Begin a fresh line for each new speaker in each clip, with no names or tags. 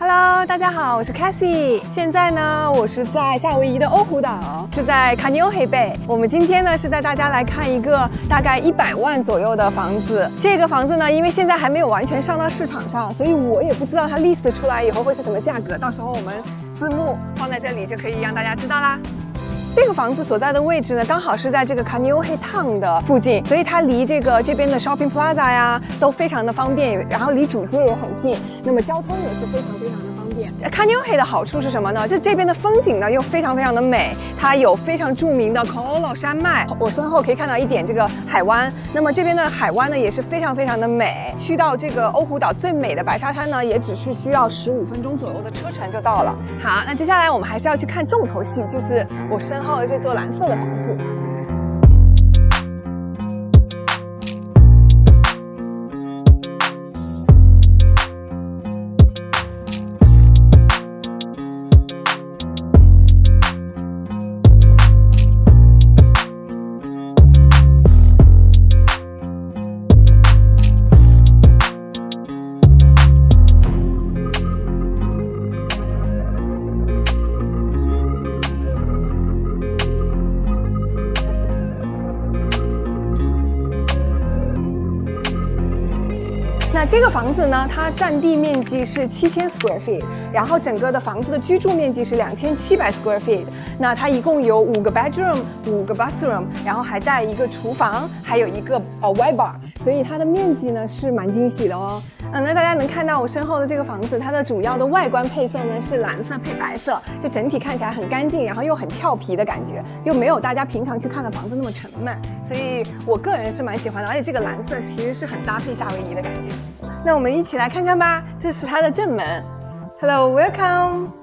Hello，大家好，我是 Cassie。现在呢，我是在夏威夷的欧胡岛，是在卡尼欧黑贝。我们今天呢是带大家来看一个大概一百万左右的房子。这个房子呢，因为现在还没有完全上到市场上，所以我也不知道它 list 出来以后会是什么价格。到时候我们字幕放在这里就可以让大家知道啦。这个房子所在的位置呢，刚好是在这个 c a n i o h e Town 的附近，所以它离这个这边的 Shopping Plaza 呀都非常的方便，然后离主街也很近，那么交通也是非常非常 c a n i o h e 的好处是什么呢？这这边的风景呢又非常非常的美，它有非常著名的 c o l o 山脉，我身后可以看到一点这个海湾，那么这边的海湾呢也是非常非常的美。去到这个欧胡岛最美的白沙滩呢，也只是需要十五分钟左右的车程就到了。好，那接下来我们还是要去看重头戏，就是我身后的这座蓝色的房子。这个房子呢，它占地面积是七千 square feet，然后整个的房子的居住面积是两千七百 square feet。那它一共有五个 bedroom，五个 bathroom，然后还带一个厨房，还有一个呃 wide bar，所以它的面积呢是蛮惊喜的哦。嗯，那大家能看到我身后的这个房子，它的主要的外观配色呢是蓝色配白色，就整体看起来很干净，然后又很俏皮的感觉，又没有大家平常去看的房子那么沉闷，所以我个人是蛮喜欢的。而且这个蓝色其实是很搭配夏威夷的感觉。那我们一起来看看吧，这是它的正门。Hello, welcome.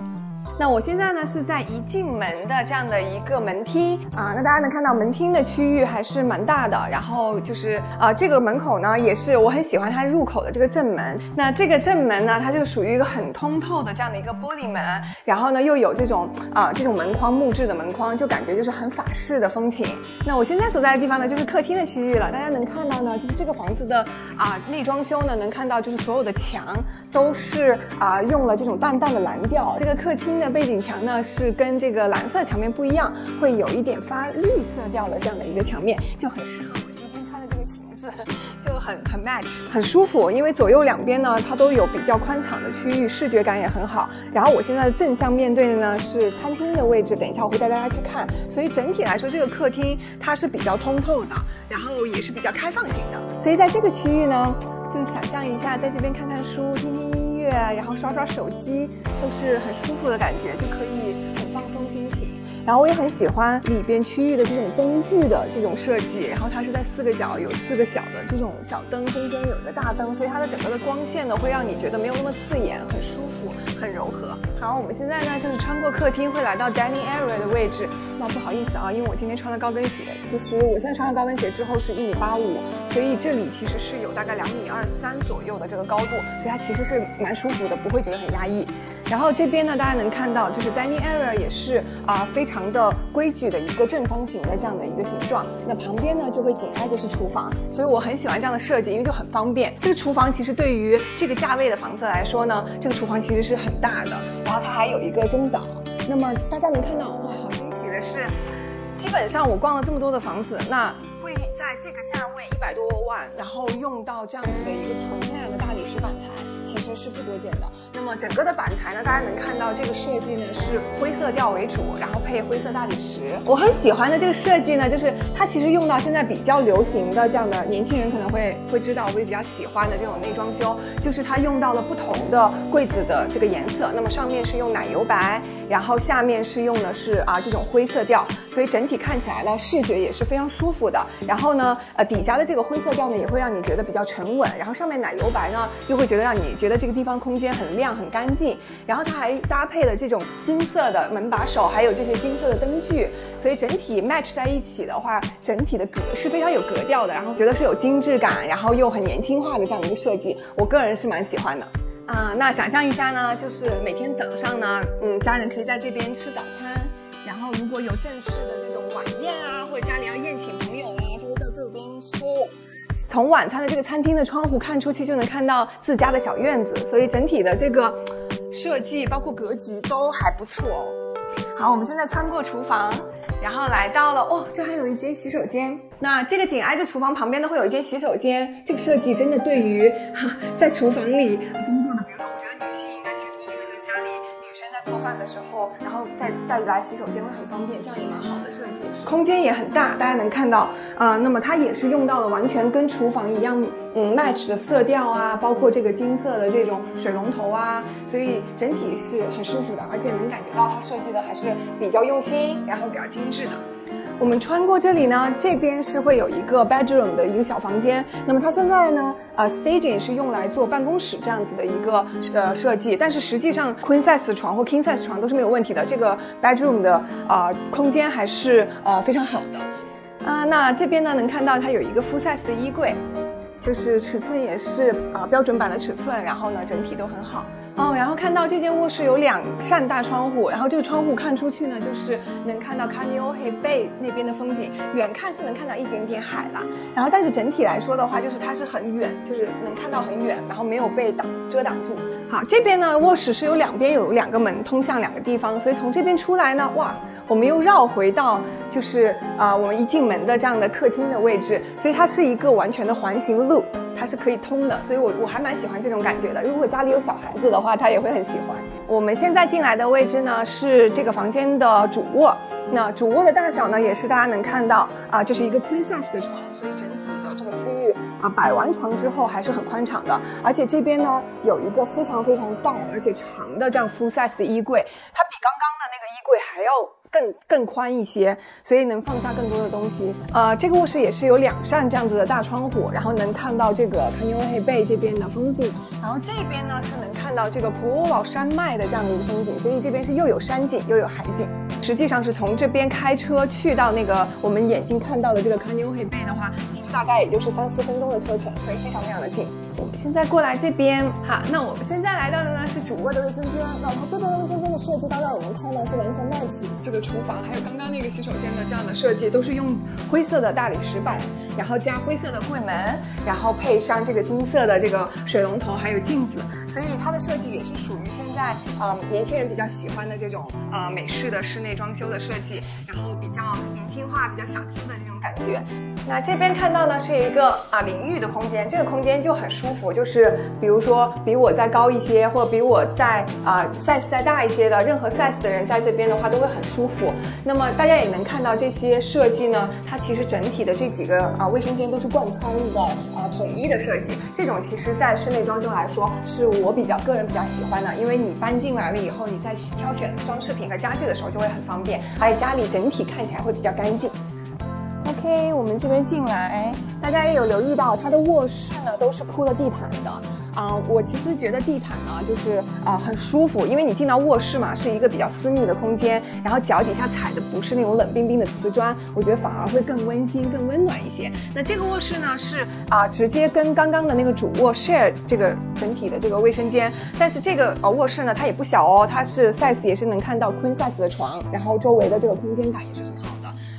那我现在呢是在一进门的这样的一个门厅啊，那大家能看到门厅的区域还是蛮大的，然后就是啊这个门口呢也是我很喜欢它入口的这个正门。那这个正门呢，它就属于一个很通透的这样的一个玻璃门，然后呢又有这种啊这种门框木质的门框，就感觉就是很法式的风情。那我现在所在的地方呢就是客厅的区域了，大家能看到呢就是这个房子的啊内装修呢能看到就是所有的墙都是啊用了这种淡淡的蓝调，这个客厅的。背景墙呢是跟这个蓝色墙面不一样，会有一点发绿色调的这样的一个墙面，就很适合我今天穿的这个裙子，就很很 match，很舒服。因为左右两边呢，它都有比较宽敞的区域，视觉感也很好。然后我现在正向面对的呢是餐厅的位置，等一下我会带大家去看。所以整体来说，这个客厅它是比较通透的，然后也是比较开放型的。所以在这个区域呢，就想象一下，在这边看看书，听听音音。然后刷刷手机都是很舒服的感觉，就可以很放松心情。然后我也很喜欢里边区域的这种灯具的这种设计，然后它是在四个角有四个小这种小灯，中间有一个大灯，所以它的整个的光线呢会让你觉得没有那么刺眼，很舒服，很柔和。好，我们现在呢就是穿过客厅会来到 dining area 的位置。那不好意思啊，因为我今天穿了高跟鞋。其实我现在穿上高跟鞋之后是一米八五，所以这里其实是有大概两米二三左右的这个高度，所以它其实是蛮舒服的，不会觉得很压抑。然后这边呢，大家能看到就是 dining area 也是啊非常。的规矩的一个正方形的这样的一个形状，那旁边呢就会紧挨着是厨房，所以我很喜欢这样的设计，因为就很方便。这个厨房其实对于这个价位的房子来说呢，这个厨房其实是很大的，然后它还有一个中岛。那么大家能看到，哇，好惊喜的是，基本上我逛了这么多的房子，那会在这个价位一百多万，然后用到这样子的一个纯天然的大理石板材，是不多见的。那么整个的板材呢，大家能看到这个设计呢是灰色调为主，然后配灰色大理石。我很喜欢的这个设计呢，就是它其实用到现在比较流行的这样的年轻人可能会会知道，我也比较喜欢的这种内装修，就是它用到了不同的柜子的这个颜色。那么上面是用奶油白，然后下面是用的是啊这种灰色调，所以整体看起来呢视觉也是非常舒服的。然后呢，呃底下的这个灰色调呢也会让你觉得比较沉稳，然后上面奶油白呢又会觉得让你觉得这这个地方空间很亮。很干净，然后它还搭配了这种金色的门把手，还有这些金色的灯具，所以整体 match 在一起的话，整体的格是非常有格调的，然后觉得是有精致感，然后又很年轻化的这样的一个设计，我个人是蛮喜欢的啊。那想象一下呢，就是每天早上呢，嗯，家人可以在这边吃早餐，然后如果有正式的这种晚宴啊，或者家里要宴请朋友啊，就会在这边吃。从晚餐的这个餐厅的窗户看出去，就能看到自家的小院子，所以整体的这个设计，包括格局都还不错哦。好，我们现在穿过厨房，然后来到了哦，这还有一间洗手间。那这个紧挨着厨房旁边呢，会有一间洗手间。这个设计真的对于 在厨房里做饭的时候，然后再再来洗手间会很方便，这样也蛮好的设计。空间也很大，大家能看到啊。那么它也是用到了完全跟厨房一样，嗯，match 的色调啊，包括这个金色的这种水龙头啊，所以整体是很舒服的，而且能感觉到它设计的还是比较用心，然后比较精致的。我们穿过这里呢，这边是会有一个 bedroom 的一个小房间。那么它现在呢，呃，staging 是用来做办公室这样子的一个呃设计，但是实际上 queen size 床或 king size 床都是没有问题的。这个 bedroom 的啊空间还是呃非常好的。啊，那这边呢能看到它有一个 full size 的衣柜，就是尺寸也是啊标准版的尺寸，然后呢整体都很好。哦，然后看到这间卧室有两扇大窗户，然后这个窗户看出去呢，就是能看到 Kaneohe Bay 那边的风景，远看是能看到一点点海啦。然后但是整体来说的话，就是它是很远，就是能看到很远，然后没有被挡遮挡住。好，这边呢卧室是有两边有两个门通向两个地方，所以从这边出来呢，哇，我们又绕回到就是啊我们一进门的这样的客厅的位置，所以它是一个完全的环形 loop。它是可以通的，所以我我还蛮喜欢这种感觉的。如果家里有小孩子的话，他也会很喜欢。我们现在进来的位置呢是这个房间的主卧，那主卧的大小呢也是大家能看到啊，这是一个 princess 的床，所以整体这个区域啊摆完床之后还是很宽敞的。而且这边呢有一个非常非常大而且长的这样 full size 的衣柜，它比刚刚的那个衣柜还要。更更宽一些，所以能放下更多的东西。呃，这个卧室也是有两扇这样子的大窗户，然后能看到这个 c a n o h e Bay 这边的风景。然后这边呢是能看到这个普罗瓦山脉的这样的一个风景，所以这边是又有山景又有海景。实际上是从这边开车去到那个我们眼睛看到的这个 c a n o h e Bay 的话，其实大概也就是三四分钟的车程，所以非常非常的近。我们现在过来这边，哈，那我们现在来到的呢是主卧的卫生间。那它这边卫生间设计，当然我们看到是完全漏气这个厨房，还有刚刚那个洗手间的这样的设计，都是用灰色的大理石板，然后加灰色的柜门，然后配上这个金色的这个水龙头，还有镜子，所以它的设计也是属于现在呃年轻人比较喜欢的这种呃美式的室内装修的设计，然后比较年轻化、比较小资的这种感觉。那这边看到呢是一个啊淋浴的空间，这个空间就很舒服，就是比如说比我再高一些，或者比我再啊 size 再大一些的任何 size 的人在这边的话都会很舒服。那么大家也能看到这些设计呢，它其实整体的这几个啊卫生间都是贯穿的啊统一的设计。这种其实在室内装修来说是我比较个人比较喜欢的，因为你搬进来了以后，你在挑选装饰品和家具的时候就会很方便，而且家里整体看起来会比较干净。OK，我们这边进来，大家也有留意到，它的卧室呢都是铺了地毯的啊。我其实觉得地毯呢，就是啊很舒服，因为你进到卧室嘛，是一个比较私密的空间，然后脚底下踩的不是那种冷冰冰的瓷砖，我觉得反而会更温馨、更温暖一些。那这个卧室呢是啊，直接跟刚刚的那个主卧 share 这个整体的这个卫生间，但是这个呃卧室呢它也不小哦，它是 size 也是能看到 queen size 的床，然后周围的这个空间感也是很好。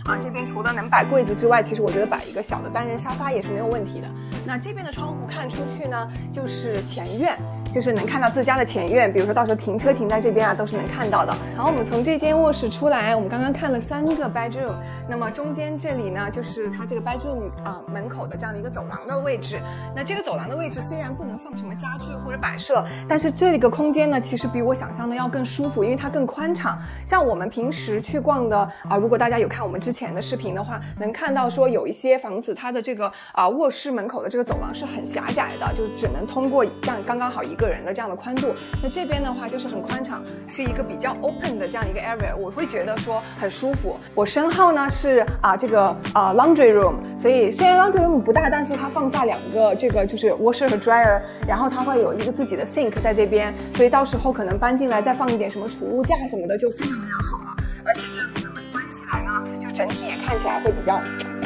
啊，这边除了能摆柜子之外，其实我觉得摆一个小的单人沙发也是没有问题的。那这边的窗户看出去呢，就是前院。就是能看到自家的前院，比如说到时候停车停在这边啊，都是能看到的。然后我们从这间卧室出来，我们刚刚看了三个 bedroom，那么中间这里呢，就是它这个 bedroom 啊门口的这样的一个走廊的位置。那这个走廊的位置虽然不能放什么家具或者摆设，但是这个空间呢，其实比我想象的要更舒服，因为它更宽敞。像我们平时去逛的啊，如果大家有看我们之前的视频的话，能看到说有一些房子它的这个啊卧室门口的这个走廊是很狭窄的，就只能通过这样刚刚好一个。人的这样的宽度，那这边的话就是很宽敞，是一个比较 open 的这样一个 area，我会觉得说很舒服。我身后呢是啊这个啊 laundry room，所以虽然 laundry room 不大，但是它放下两个这个就是 washer 和 dryer，然后它会有一个自己的 sink 在这边，所以到时候可能搬进来再放一点什么储物架什么的就非常非常好了。而且这样子门关起来呢，就整体也看起来会比较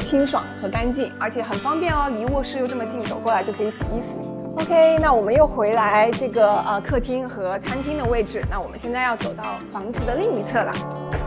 清爽和干净，而且很方便哦，离卧室又这么近，走过来就可以洗衣服。OK，那我们又回来这个呃客厅和餐厅的位置。那我们现在要走到房子的另一侧了。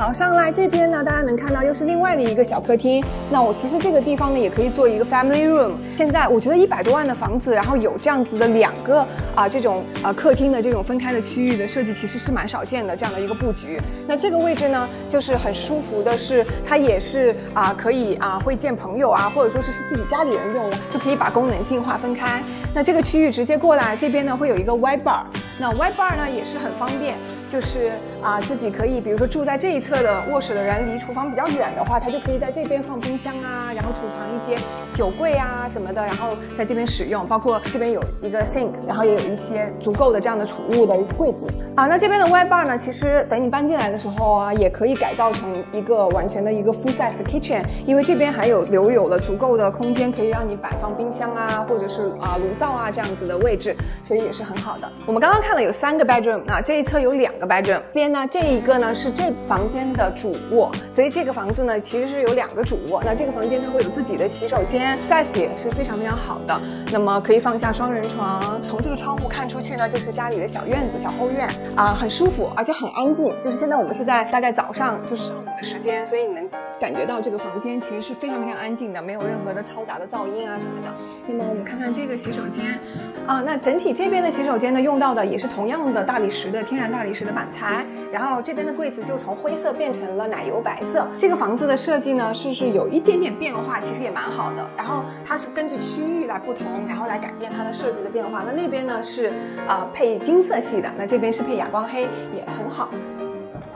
好，上来这边呢，大家能看到又是另外的一个小客厅。那我其实这个地方呢，也可以做一个 family room。现在我觉得一百多万的房子，然后有这样子的两个啊这种啊客厅的这种分开的区域的设计，其实是蛮少见的这样的一个布局。那这个位置呢，就是很舒服的，是它也是啊可以啊会见朋友啊，或者说是是自己家里人用，就可以把功能性划分开。那这个区域直接过来这边呢，会有一个 white bar。那 white bar 呢也是很方便。就是啊，自己可以，比如说住在这一侧的卧室的人离厨房比较远的话，他就可以在这边放冰箱啊，然后储藏一些酒柜啊什么的，然后在这边使用。包括这边有一个 sink，然后也有一些足够的这样的储物的柜子啊。那这边的 w i bar 呢，其实等你搬进来的时候啊，也可以改造成一个完全的一个 full size kitchen，因为这边还有留有了足够的空间，可以让你摆放冰箱啊，或者是啊炉灶啊这样子的位置，所以也是很好的。我们刚刚看了有三个 bedroom，那这一侧有两。个 bedroom 边呢，这一个呢是这房间的主卧，所以这个房子呢其实是有两个主卧。那这个房间它会有自己的洗手间，size 也是非常非常好的。那么可以放下双人床，从这个窗户看出去呢，就是家里的小院子、小后院啊，很舒服，而且很安静。就是现在我们是在大概早上，就是上午的时间，所以你能感觉到这个房间其实是非常非常安静的，没有任何的嘈杂的噪音啊什么的。那么我们看看这个洗手间啊，那整体这边的洗手间呢，用到的也是同样的大理石的天然大理石的。板材，然后这边的柜子就从灰色变成了奶油白色。这个房子的设计呢，是是有一点点变化，其实也蛮好的。然后它是根据区域来不同，然后来改变它的设计的变化。那那边呢是啊配金色系的，那这边是配哑光黑，也很好。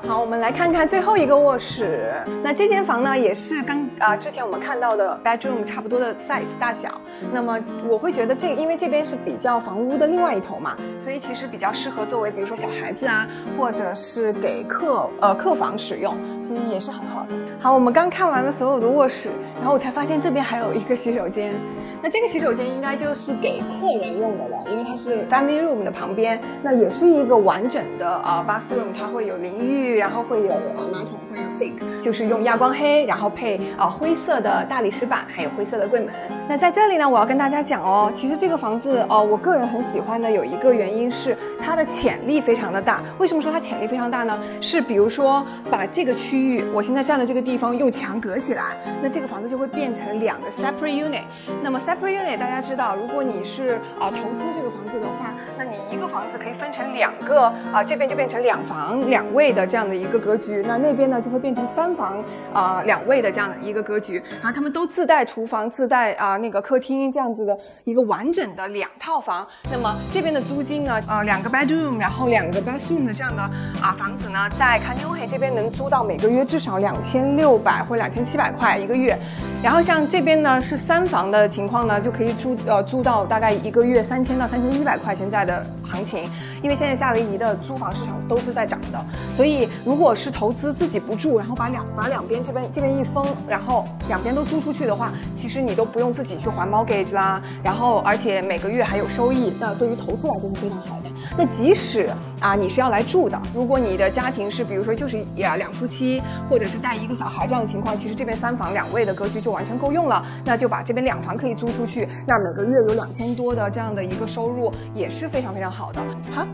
好，我们来看看最后一个卧室。那这间房呢，也是跟啊之前我们看到的 bedroom 差不多的 size 大小。那么我会觉得这，因为这边是比较房屋的另外一头嘛，所以其实比较适合作为比如说小孩子啊，或者是给客呃客房使用，所以也是很好的。好，我们刚看完了所有的卧室，然后我才发现这边还有一个洗手间。那这个洗手间应该就是给客人用的了，因为它是 family room 的旁边，那也是一个完整的啊 bathroom，它会有淋浴，然后会有马桶，Music，就是用亚光黑，然后配啊灰色的大理石板，还有灰色的柜门。那在这里呢，我要跟大家讲哦，其实这个房子哦，我个人很喜欢的有一个原因是它的潜力非常的大。为什么说它潜力非常大呢？是比如说把这个区域，我现在站的这个地方用墙隔起来，那这个房子就会变成两个 separate unit。那么 separate unit 大家知道，如果你是啊投资这个房子的话，那你一个房子可以分成两个啊，这边就变成两房两卫的这样的一个格局，那那边呢就会变成三房啊两卫的这样的一个格局，然后他们都自带厨房，自带啊。那个客厅这样子的一个完整的两套房，那么这边的租金呢？呃，两个 bedroom，然后两个 bathroom 的这样的啊房子呢，在 c a n o n 这边能租到每个月至少两千六百或两千七百块一个月，然后像这边呢是三房的情况呢，就可以租呃租到大概一个月三千到三千一百块现在的行情，因为现在夏威夷的租房市场都是在涨的，所以如果是投资自己不住，然后把两把两边这边这边一封，然后两边都租出去的话，其实你都不用自。己去还 mortgage 啦，然后而且每个月还有收益，那对于投资来说是非常好的。那即使啊你是要来住的，如果你的家庭是比如说就是呀两夫妻，或者是带一个小孩这样的情况，其实这边三房两卫的格局就完全够用了。那就把这边两房可以租出去，那每个月有两千多的这样的一个收入也是非常非常好的。好，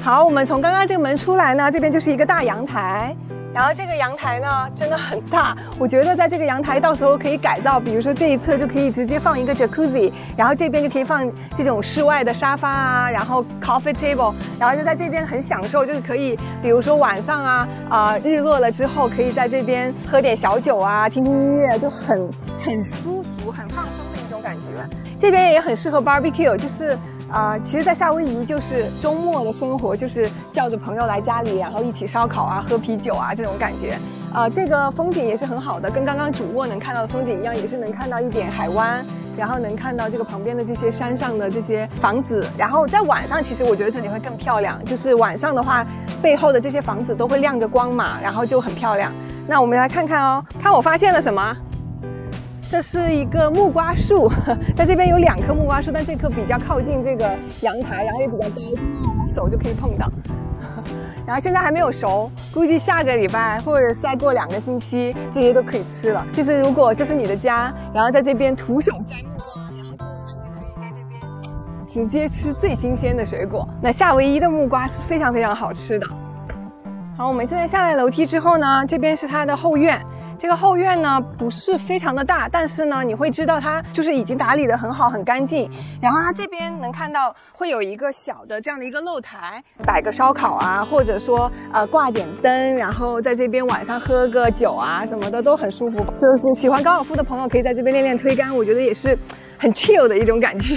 好，我们从刚刚这个门出来呢，这边就是一个大阳台。然后这个阳台呢，真的很大。我觉得在这个阳台到时候可以改造，比如说这一侧就可以直接放一个 jacuzzi，然后这边就可以放这种室外的沙发啊，然后 coffee table，然后就在这边很享受，就是可以，比如说晚上啊，啊日落了之后，可以在这边喝点小酒啊，听听音乐，就很很舒服、很放松的一种感觉。这边也很适合 barbecue，就是。啊，其实，在夏威夷就是周末的生活，就是叫着朋友来家里，然后一起烧烤啊、喝啤酒啊这种感觉。啊，这个风景也是很好的，跟刚刚主卧能看到的风景一样，也是能看到一点海湾，然后能看到这个旁边的这些山上的这些房子。然后在晚上，其实我觉得这里会更漂亮，就是晚上的话，背后的这些房子都会亮着光嘛，然后就很漂亮。那我们来看看哦，看我发现了什么。这是一个木瓜树，在这边有两棵木瓜树，但这棵比较靠近这个阳台，然后也比较高，手就可以碰到。然后现在还没有熟，估计下个礼拜或者再过两个星期，这些都可以吃了。就是如果这是你的家，然后在这边徒手摘木瓜，然后就可以在这边直接吃最新鲜的水果。那夏威夷的木瓜是非常非常好吃的。好，我们现在下来楼梯之后呢，这边是它的后院。这个后院呢不是非常的大，但是呢你会知道它就是已经打理的很好，很干净。然后它这边能看到会有一个小的这样的一个露台，摆个烧烤啊，或者说呃挂点灯，然后在这边晚上喝个酒啊什么的都很舒服。就是喜欢高尔夫的朋友可以在这边练练推杆，我觉得也是很 chill 的一种感觉。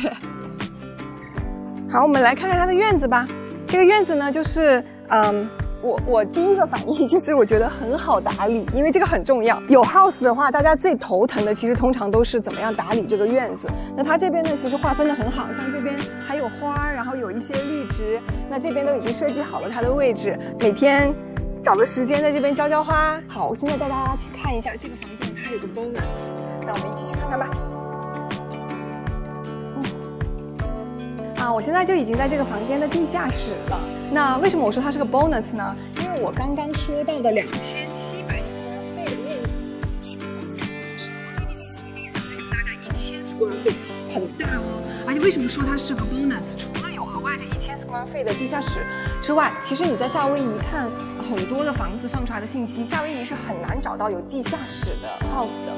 好，我们来看看它的院子吧。这个院子呢就是嗯。我我第一个反应 就是我觉得很好打理，因为这个很重要。有 house 的话，大家最头疼的其实通常都是怎么样打理这个院子。那它这边呢，其实划分的很好，像这边还有花，然后有一些绿植，那这边都已经设计好了它的位置，每天找个时间在这边浇浇花。好，我现在带大家去看一下这个房子，它有个 bonus，那我们一起去看看吧。啊，我现在就已经在这个房间的地下室了。那为什么我说它是个 bonus 呢？因为我刚刚说到的两千七百 square feet 的面积，是我这个地下室地下室有大概一千 square feet，很大哦。而且为什么说它是个 bonus？除了有额外这一千 square feet 的地下室之外，其实你在夏威夷看很多的房子放出来的信息，夏威夷是很难找到有地下室的 house 的。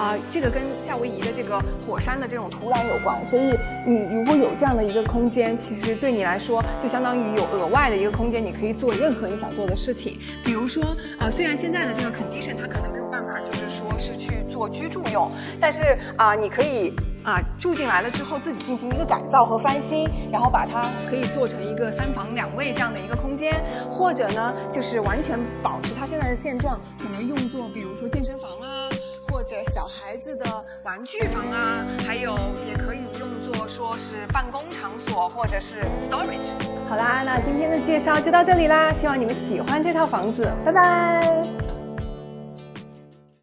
啊，这个跟夏威夷的这个火山的这种土壤有关，所以你如果有这样的一个空间，其实对你来说就相当于有额外的一个空间，你可以做任何你想做的事情。比如说，啊，虽然现在的这个 condition 它可能没有办法，就是说是去做居住用，但是啊，你可以啊住进来了之后自己进行一个改造和翻新，然后把它可以做成一个三房两卫这样的一个空间，或者呢就是完全保持它现在的现状，可能用作比如说健身房啊。或者小孩子的玩具房啊，还有也可以用说是办公场所或者是 storage。好啦，那今天的介绍就到这里啦，希望你们喜欢这套房子，拜拜。